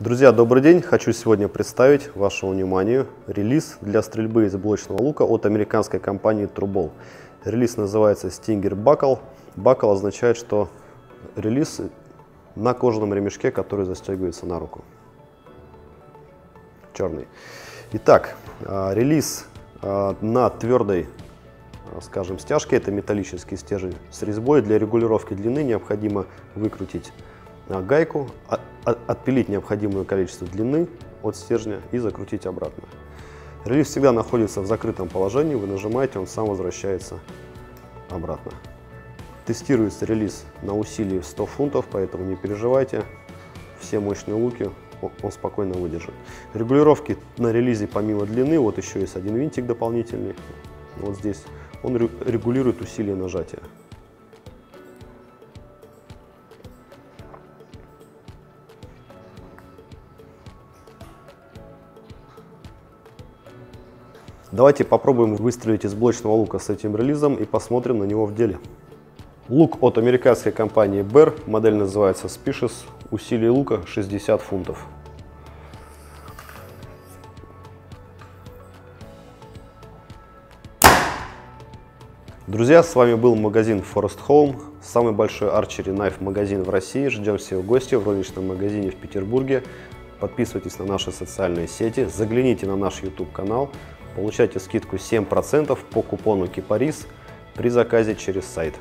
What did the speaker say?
Друзья, добрый день! Хочу сегодня представить вашему вниманию релиз для стрельбы из блочного лука от американской компании Trubol. Релиз называется Stinger Buckle. Buckle означает, что релиз на кожаном ремешке, который застегивается на руку. Черный. Итак, а, релиз а, на твердой, а, скажем, стяжке, это металлический стержень с резьбой. Для регулировки длины необходимо выкрутить гайку, отпилить необходимое количество длины от стержня и закрутить обратно. Релиз всегда находится в закрытом положении, вы нажимаете, он сам возвращается обратно. Тестируется релиз на усилии 100 фунтов, поэтому не переживайте, все мощные луки он спокойно выдержит. Регулировки на релизе помимо длины, вот еще есть один винтик дополнительный, вот здесь, он регулирует усилие нажатия. Давайте попробуем выстрелить из блочного лука с этим релизом и посмотрим на него в деле. Лук от американской компании Bear, модель называется Species, усилие лука 60 фунтов. Друзья, с вами был магазин Forest Home, самый большой арчери Knife магазин в России. Ждем всех гостей в розничном магазине в Петербурге. Подписывайтесь на наши социальные сети, загляните на наш YouTube канал, получайте скидку 7% по купону Кипарис при заказе через сайт.